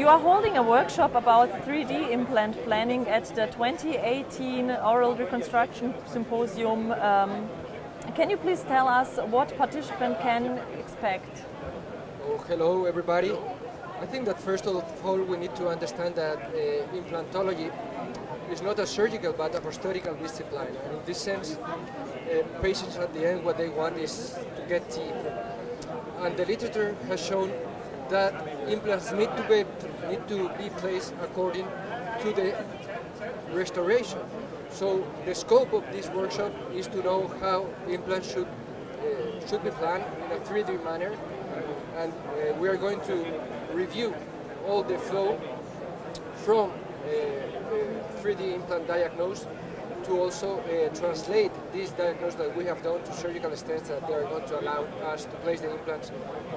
You are holding a workshop about 3D implant planning at the 2018 Oral Reconstruction Symposium. Um, can you please tell us what participant can expect? Oh, hello everybody. I think that first of all we need to understand that uh, implantology is not a surgical but a prosthetical discipline. And in this sense, uh, patients at the end what they want is to get teeth. And the literature has shown that implants need to be need to be placed according to the restoration. So the scope of this workshop is to know how implants should uh, should be planned in a 3D manner, and uh, we are going to review all the flow from uh, 3D implant diagnosis to also uh, translate this diagnosis that we have done to surgical stents that they are going to allow us to place the implants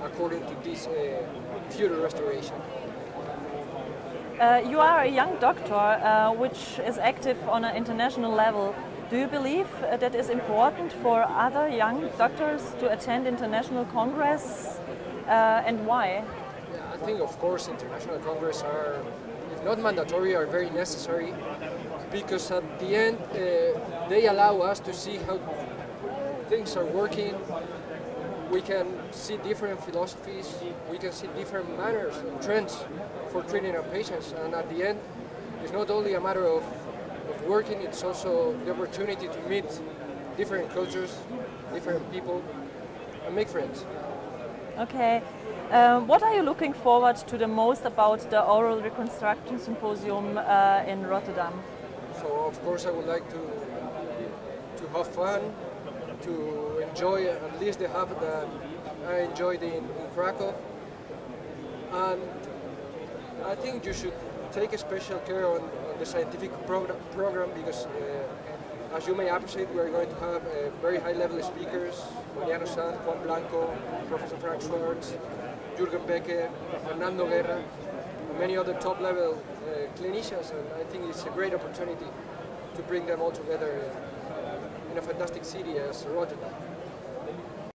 according to this uh, future restoration. Uh, you are a young doctor uh, which is active on an international level. Do you believe uh, that is important for other young doctors to attend international congress uh, and why? Yeah, I think of course international congress are, if not mandatory, are very necessary because at the end uh, they allow us to see how things are working. We can see different philosophies, we can see different manners and trends for treating our patients. And at the end, it's not only a matter of, of working, it's also the opportunity to meet different cultures, different people, and make friends. Okay. Um, what are you looking forward to the most about the Oral Reconstruction Symposium uh, in Rotterdam? So of course I would like to to have fun, to enjoy at least the half that I enjoyed in, in Krakow. And I think you should take a special care on, on the scientific program, because uh, as you may appreciate, we are going to have uh, very high level speakers, Mariano Sanz, Juan Blanco, Professor Frank Schwarz, Jürgen Becker, Fernando Guerra, many other top level uh, clinicians and I think it's a great opportunity to bring them all together in a fantastic city as Rotterdam.